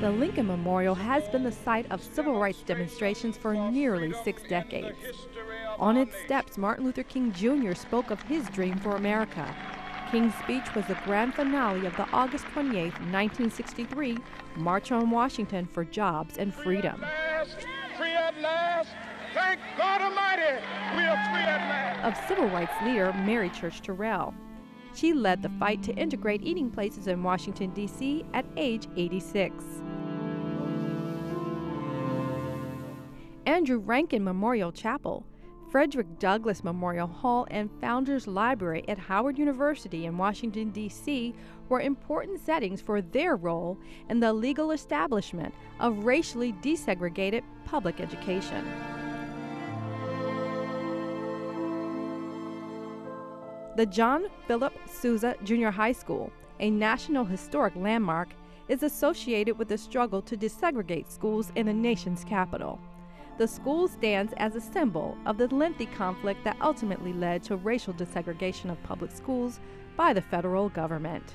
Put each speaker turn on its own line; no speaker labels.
The Lincoln Memorial has been the site of civil rights demonstrations for nearly six decades. On its steps, Martin Luther King Jr. spoke of his dream for America. King's speech was the grand finale of the August 28, 1963 March on Washington for Jobs and Freedom.
Free at last. Thank God Almighty, we are free at last.
Of civil rights leader Mary Church Terrell. She led the fight to integrate eating places in Washington, D.C. at age 86. Andrew Rankin Memorial Chapel, Frederick Douglass Memorial Hall, and Founders Library at Howard University in Washington, D.C. were important settings for their role in the legal establishment of racially desegregated public education. The John Philip Sousa Junior High School, a National Historic Landmark, is associated with the struggle to desegregate schools in the nation's capital. The school stands as a symbol of the lengthy conflict that ultimately led to racial desegregation of public schools by the federal government.